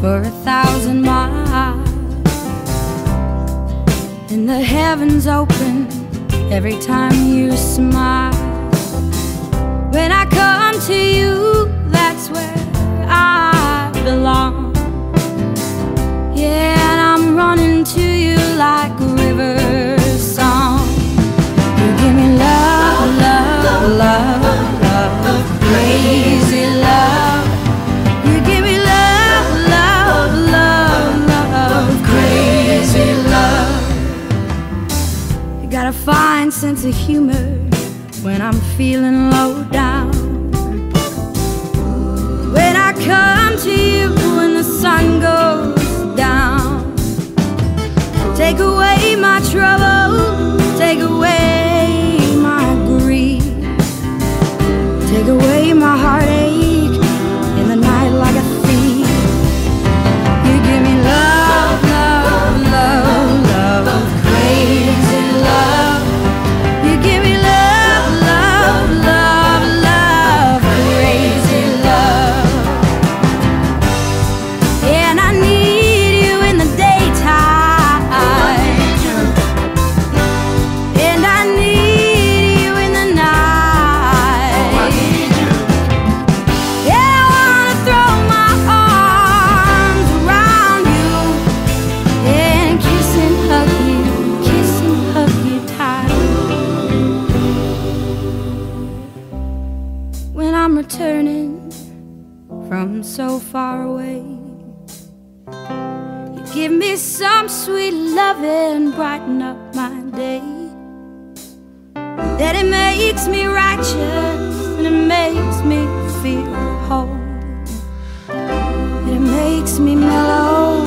for a thousand miles. And the heavens open every time you smile. When I come to you, that's where I belong. Yeah, and I'm running to you like a river song. You give me love, love, love, love, crazy love. Fine sense of humor when I'm feeling low down. When I come to you when the sun goes down, take away my trouble, I'm returning from so far away, you give me some sweet loving, brighten up my day. That it makes me righteous and it makes me feel whole. It makes me mellow